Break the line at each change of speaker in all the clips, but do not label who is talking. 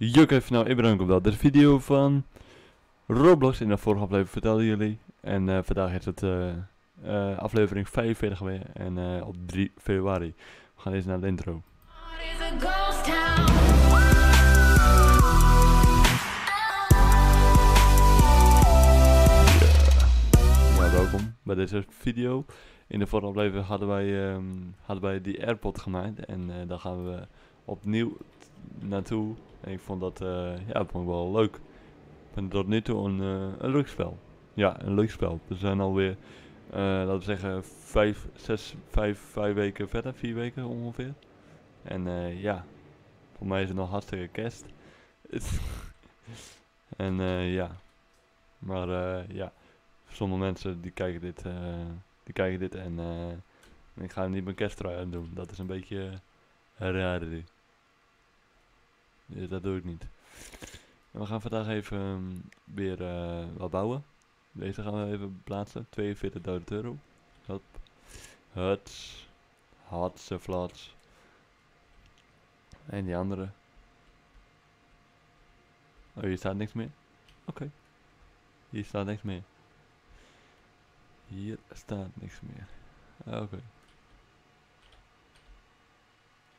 Juk even nou, ik ben op dat. Een video van Roblox. In de vorige aflevering vertelde jullie. En eh, vandaag is het eh, eh, aflevering 45 weer. En op 3 februari. We gaan eens naar de intro. Ja, welkom bij deze video. In de vorige aflevering hadden wij, ehm, hadden wij die AirPod gemaakt. En daar gaan we opnieuw naartoe. En ik vond dat, eh, ja, vond wel leuk. Ik vind tot nu toe een, eh, een leuk spel. Ja, een leuk spel. We zijn alweer, eh laten we zeggen, vijf, zes, vijf, vijf weken verder. Vier weken ongeveer. En ja, voor mij is het nog hartstikke kerst. en ja, maar ja. Sommige mensen die kijken dit, die kijken dit en ik ga niet mijn kersttrui aan doen. Dat is een beetje raar. Dus dat doe ik niet. We gaan vandaag even ehm, weer eh, wat bouwen. Deze gaan we even plaatsen. 42.000 euro. Hup. Huts. Hatse flats. En die andere. Oh, hier staat niks meer. Oké. Hier staat niks meer. Hier staat niks meer. Oké.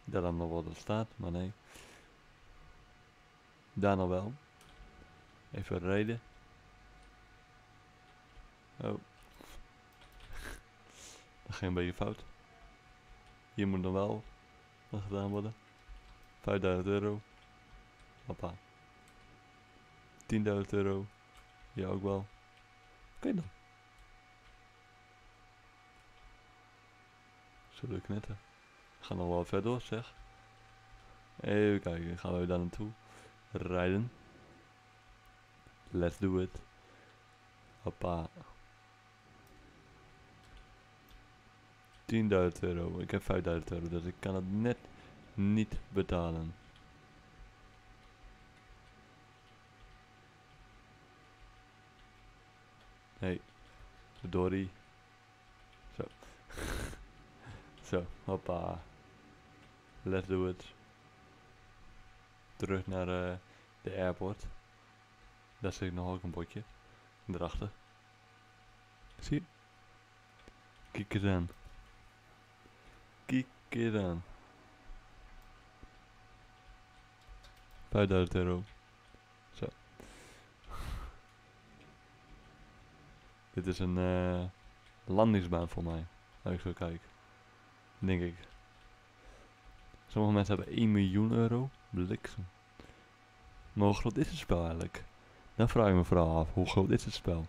Daar dan nog wat er staat, maar nee. Daar nog wel. Even rijden. Oh. Dat ging een beetje fout. Hier moet nog wel wat gedaan worden. 5000 euro. Hoppa. 10.000 euro. Ja, ook wel. Oké dan. Zullen we knetten? We gaan nog wel verder zeg. Even kijken, gaan we daar naartoe? Rijden. Let's do it. Hoppa. 10.000 euro. Ik heb 5.000 euro, dus ik kan het net niet betalen. Hey, verdorie. Zo. Zo, hoppa. Let's do it. Terug naar eh, de airport. Daar zit nog ook een bordje. Erachter. Zie je? Kijk eens aan. Kijk eens aan. 5000 euro. Zo. Dit is een eh, landingsbaan voor mij. Als ik zo kijk. Denk ik. Sommige mensen hebben 1 miljoen euro. Bliksem. Maar hoe groot is het spel eigenlijk? Dan vraag ik me vooral af, hoe groot is het spel?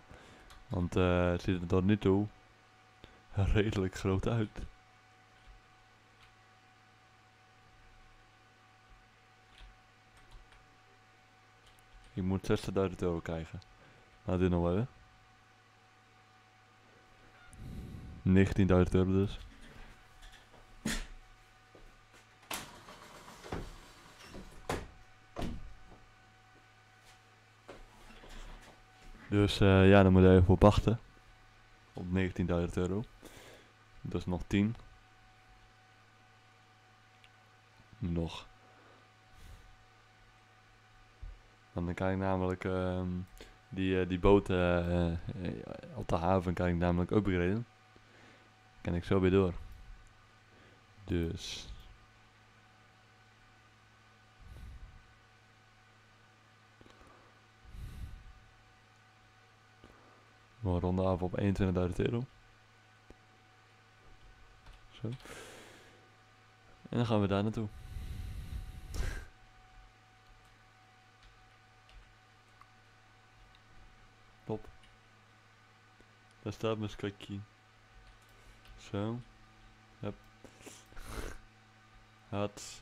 Want eh het ziet er tot nu toe redelijk groot uit. Je moet 60.000 euro krijgen. Nou, dit nog wel, hè? 19.000 euro dus. Dus eh, ja, dan moet je even op wachten. Op 19.000 euro. Dat is nog 10. Nog. Want dan kan ik namelijk ehm, die, eh, die boot eh, op de haven kan ik namelijk upgraden. Kan ik zo weer door. Dus. We ronden af op 21.000 euro. Zo. En dan gaan we daar naartoe. Top. Daar staat mijn skatje. Zo. Hup. Had.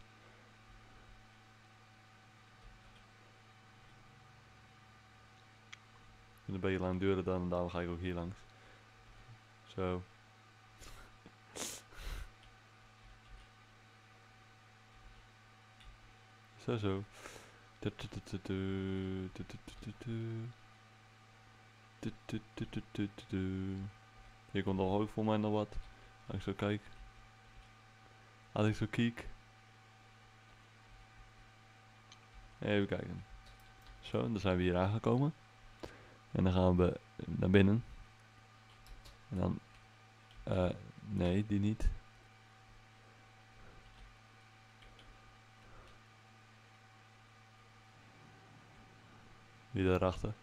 vind een beetje lang duren dan daarom ga ik ook hier langs. Zo. Zo zo. Hier komt al hoog voor mij nog wat. Als ik zo kijk. Als ik zo kijk. Even kijken. Zo, dan zijn we hier aangekomen. En dan gaan we naar binnen. En dan... eh nee, die niet. Wie daarachter?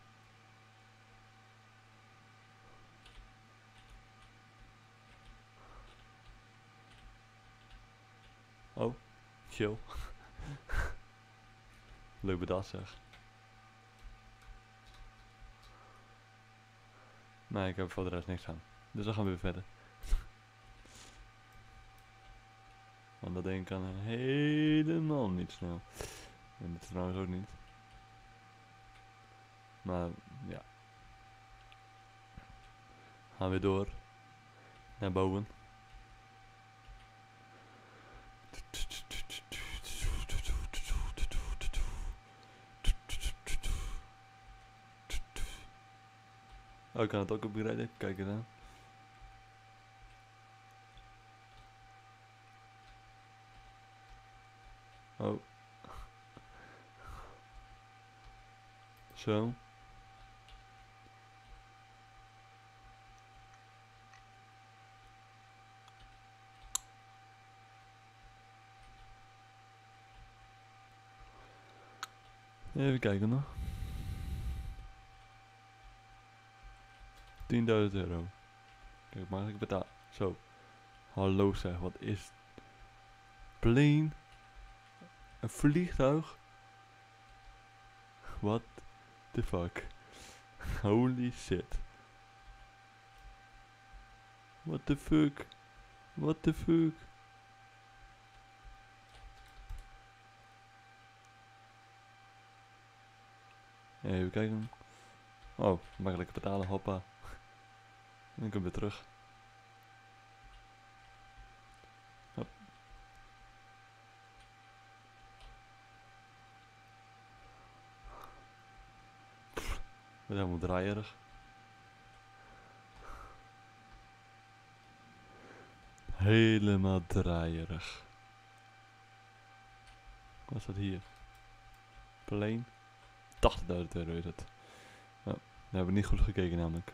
Oh, chill. Leuk bedacht. Nee, ik heb voor de rest niks aan. Dus dan gaan we weer verder. Want dat ding kan helemaal niet snel. En dit trouwens ook niet. Maar ja. Gaan we door. Naar boven. Oh, ik kan het ook upgraden. Kijk eens aan. Oh. Zo. Even kijken nog. 10.000 euro. Kijk, mag ik betalen? Zo. Hallo zeg, wat is... Plane? Een vliegtuig? What the fuck? Holy shit. What the fuck? What the fuck? Even kijken. Oh, makkelijk betalen, hoppa. En dan kom weer terug. Hop. Pff, Ik helemaal draaierig. Helemaal draaierig. Wat is dat hier? Plane? 80.000 euro is het. Ja, daar hebben we niet goed gekeken namelijk.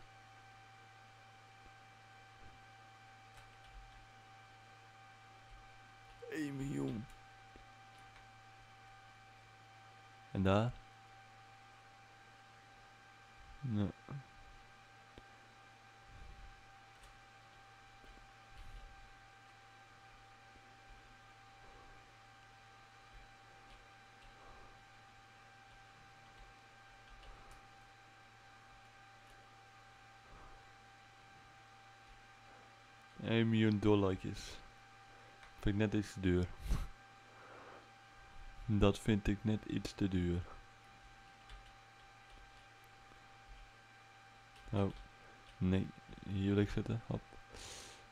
En daar? Ja. Een miljoen dollartjes. Vind ik net iets te duur. Dat vind ik net iets te duur. Oh, nee. Hier wil ik zitten. Hop.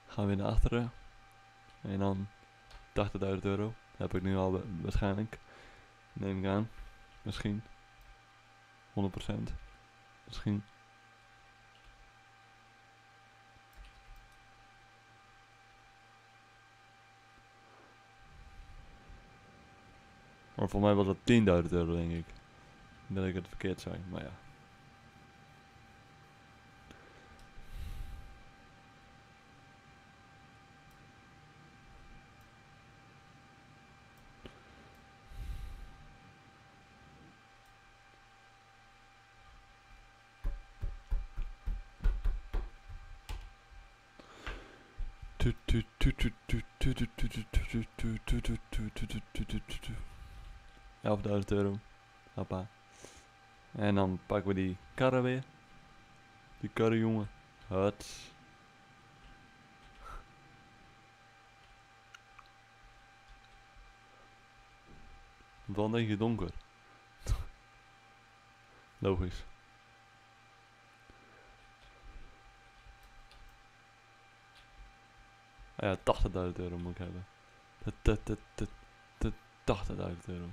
Gaan we weer naar achteren. En dan 80.000 euro. Heb ik nu al wa- waarschijnlijk. Neem ik aan. Misschien. 100%. Misschien. Voor mij was dat 10.000 euro, denk ik. Dat ik het verkeerd zei, maar ja. Elfduizend euro. Hoppa. En dan pakken we die karren weer. Die karren, jongen. Huts. Dan denk je donker. Logisch. Ah ja, 80.000 euro moet ik hebben. T- t- t- t- t- 80.000 euro.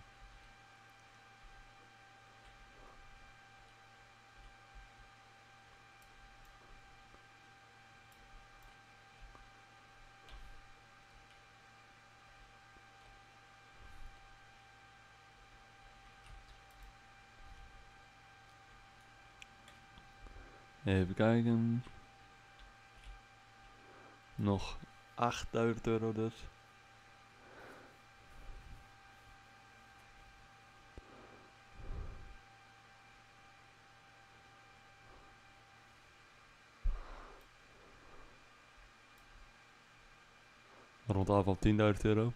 Even kijken. Nog 8000 euro dus. Rond op 10.000 euro.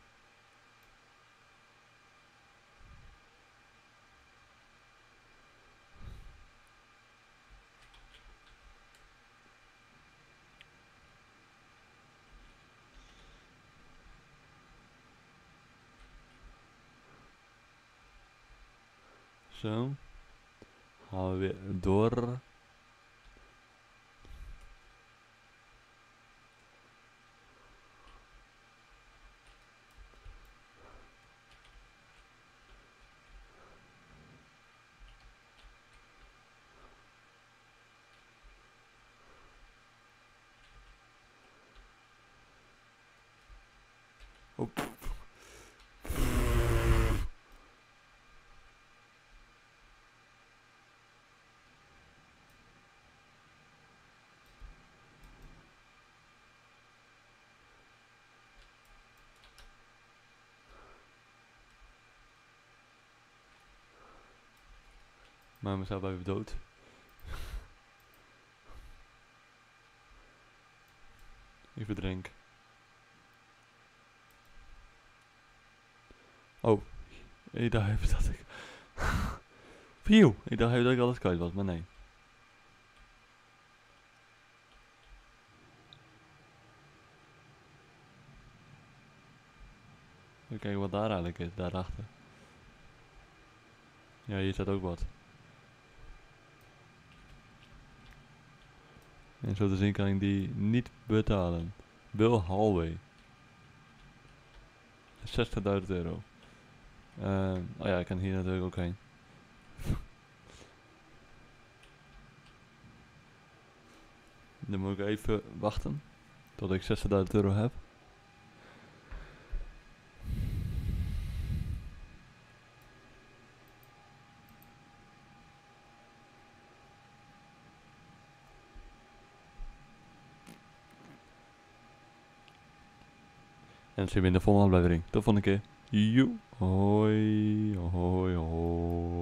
Zo. Gaan we weer door. Op. Maar mezelf even dood. Ik verdrink. Oh, ik dacht even dat ik... Phew, ik dacht even dat ik alles kwijt was, maar nee. Even kijken wat daar eigenlijk is, daarachter. Ja, hier staat ook wat. En zo te zien kan ik die niet betalen. Bill Hallway. 60.000 euro. Ehm, oh ja, ik kan hier natuurlijk ook heen. Dan moet ik even wachten tot ik 60.000 euro heb. En zien we in de volgende aflevering. Tot volgende keer. Joe. Hoi. Hoi. Hoi.